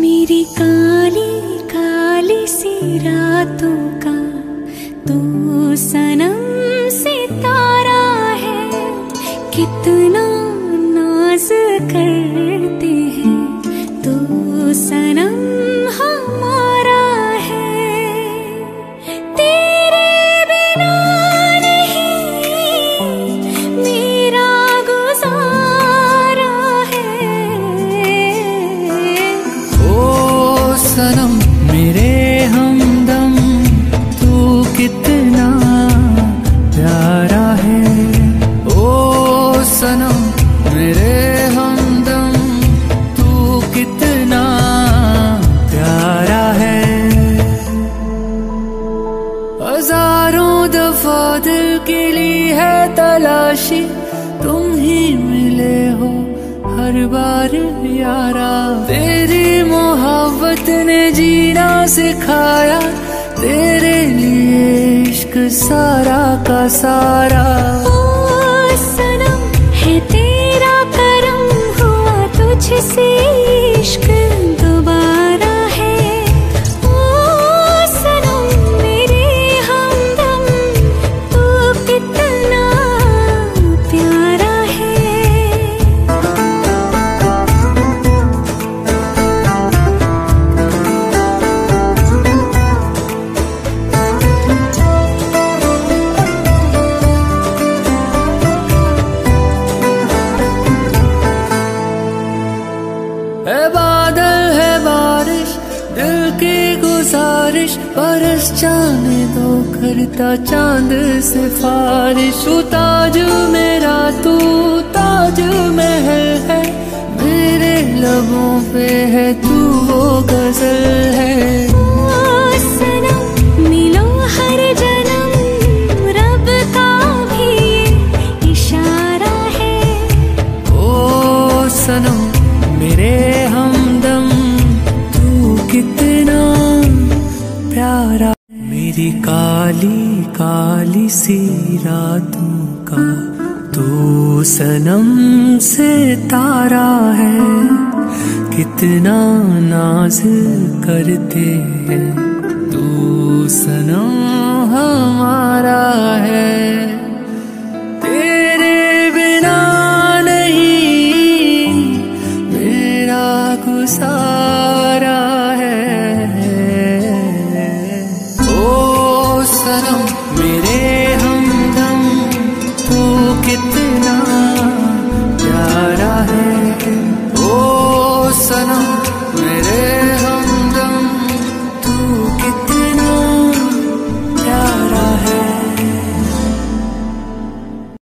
मेरी काली काली सी रातों का तू सनम सितारा है कितना नाज कर सनम मेरे हमदम, तू कितना प्यारा है। ओ सनम, मेरे हमदम, तू कितना प्यारा है। हज़ारों दफ़ा दिल के लिए है तलाशी, तुम ही मिले हो हर बार, यारा। तेरी मोहब्बत ने जीना सिखाया, तेरे लिए इश्क सारा का सारा। ओ सनम है तेरा करम, हुआ तुझसे गुजारिश बरस जाने दो करता चाँद सिफारिश ताज मेरा तू ताज महल है मेरे लबों पे है तू वो गज़ल है। ओ सनम प्यारा मेरी काली काली सी रातों का तू सनम से तारा है। कितना नाज करते हैं तू सनम हमारा है। तेरे बिना नहीं, मेरा गुजारा സംസാരം